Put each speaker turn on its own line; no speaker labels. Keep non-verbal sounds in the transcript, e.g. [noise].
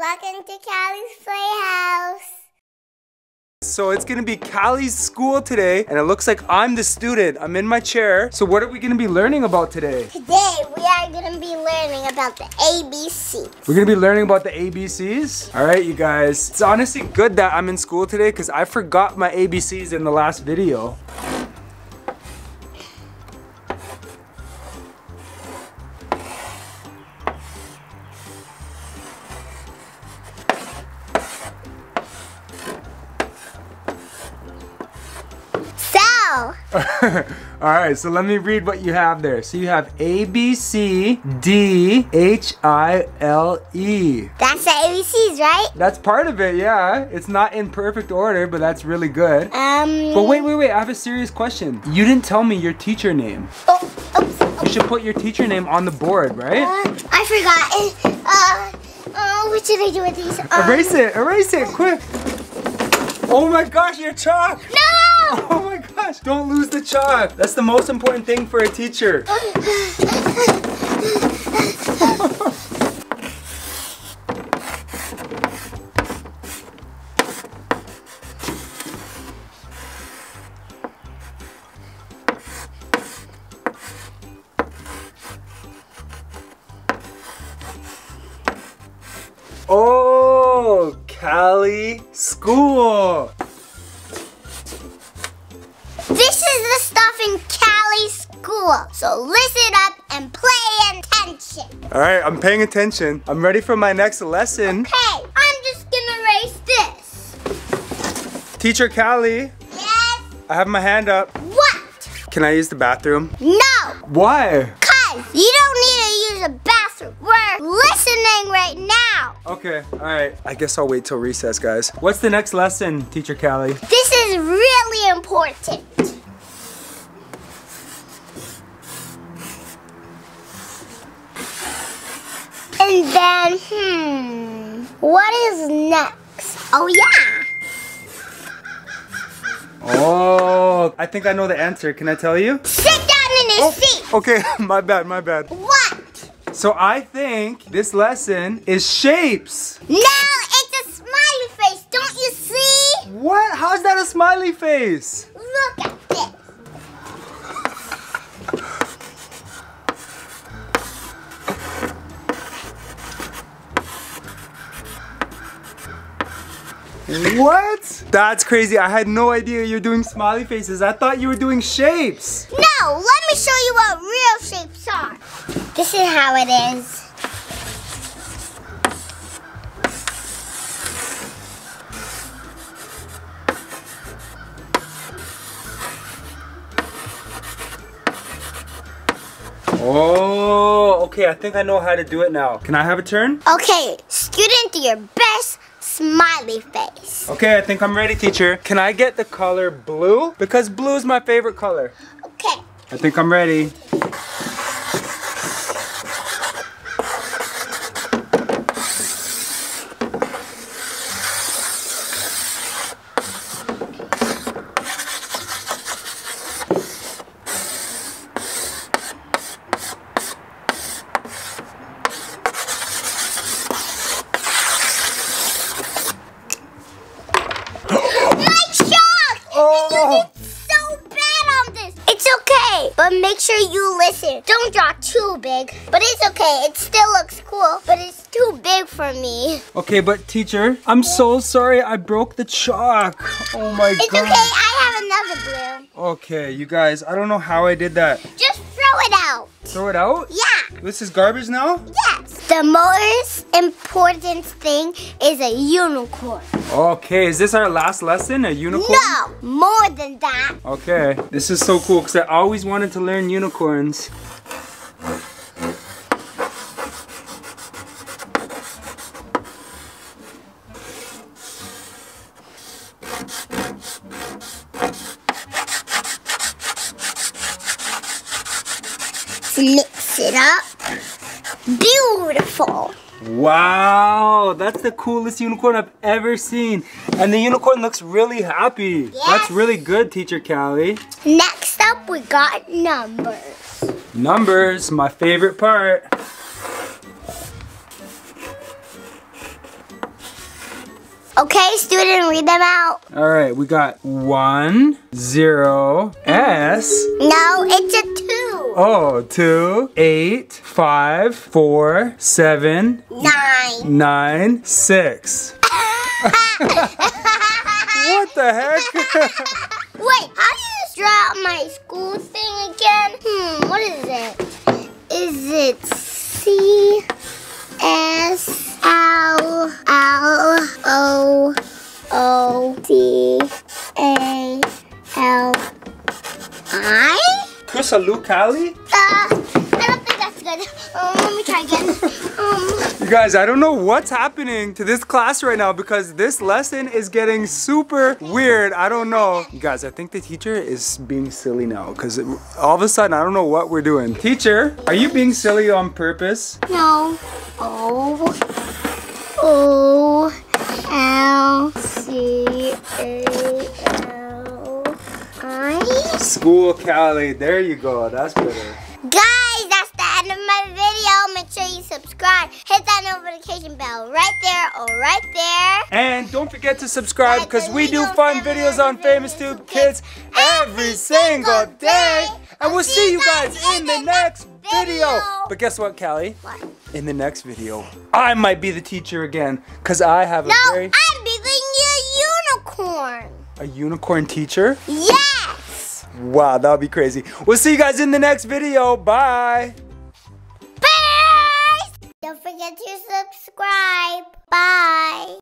Welcome to Cali's Playhouse.
So it's gonna be Cali's school today, and it looks like I'm the student. I'm in my chair. So what are we gonna be learning about today?
Today we are to be learning about the ABCs.
We're gonna be learning about the ABCs. All right, you guys. It's honestly good that I'm in school today because I forgot my ABCs in the last video. [laughs] All right, so let me read what you have there. So you have A, B, C, D, H, I, L, E.
that's the ABCs, right?
That's part of it, yeah. It's not in perfect order, but that's really good.
Um.
But wait, wait, wait, I have a serious question. You didn't tell me your teacher name.
Oh, oops.
You should put your teacher name on the board, right?
Uh, I forgot. Uh, uh, what should I do with these? Um,
Erase it, erase it, quick. Oh my gosh, your chalk.
No! [laughs]
Oh my gosh, don't lose the chalk. That's the most important thing for a teacher. [laughs] Oh, Cali School.
So listen up and pay attention.
All right, I'm paying attention. I'm ready for my next lesson.
Okay, I'm just gonna erase this.
Teacher Cali,
Yes.
I have my hand up.
What?
Can I use the bathroom?
No.
Why?
Cause you don't need to use a bathroom. We're listening right now.
Okay, all right. I guess I'll wait till recess, guys. What's the next lesson, Teacher Cali?
This is really important. And then, hmm, what is next? Oh yeah.
Oh, I think I know the answer. Can I tell you?
Sit down in his seat.
Okay, [laughs] my bad, my bad.
What?
So I think this lesson is shapes.
No, it's a smiley face. Don't you see?
What? How's that a smiley face?
Look
What? That's crazy. I had no idea you're doing smiley faces. I thought you were doing shapes.
No, let me show you what real shapes are. This is how it is.
Oh, okay. I think I know how to do it now. Can I have a turn?
Okay, student, do your best smiley face.
Okay, I think I'm ready, teacher. Can I get the color blue? Because blue is my favorite color.
Okay.
I think I'm ready.
My chalk!
Oh!
You did so bad on this. It's okay, but make sure you listen. Don't draw too big. But it's okay. It still looks cool, but it's too big for me.
Okay, but teacher, I'm so sorry I broke the chalk. Oh my
It's
god.
okay. I have another blue.
Okay, you guys, I don't know how I did that.
Just throw it out.
Throw it out?
Yeah.
This is garbage now?
Yes. The most important thing is a unicorn.
Okay, is this our last lesson? A unicorn?
No, more than that.
Okay, this is so cool because I always wanted to learn unicorns.
Mix it up. Beautiful.
Wow, that's the coolest unicorn I've ever seen. And the unicorn looks really happy. That's really good, Teacher Cali.
Next up, we got numbers.
Numbers, my favorite part.
Okay, student, read them out.
All right, we got one, zero, S.
No, it's a two.
Oh, two, eight, five, four, seven,
Nine.
nine, six. [laughs] What the heck? [laughs]
Wait, how do you draw out my school thing again? Hmm, what is it? Is it C S L L O O I?
Kusalukali?
Uh, I don't think that's good. Um, let me try again. Um,
You guys, I don't know what's happening to this class right now because this lesson is getting super weird. I don't know. You guys, I think the teacher is being silly now because all of a sudden I don't know what we're doing. Teacher, are you being silly on purpose?
no. O O L C A.
School Cali, there you go. That's better.
Guys, that's the end of my video. Make sure you subscribe. Hit that notification bell right there or right there.
And don't forget to subscribe because we do fun videos on Famous Tube Kids every single day. And we'll see you guys in the next video. But guess what, Cali?
What?
In the next video, I might be the teacher again because I have a
No,
very
I'm being a unicorn.
a unicorn teacher.
Yes.
Wow, that would be crazy. We'll see you guys in the next video. Bye.
Bye. Don't forget to subscribe. Bye.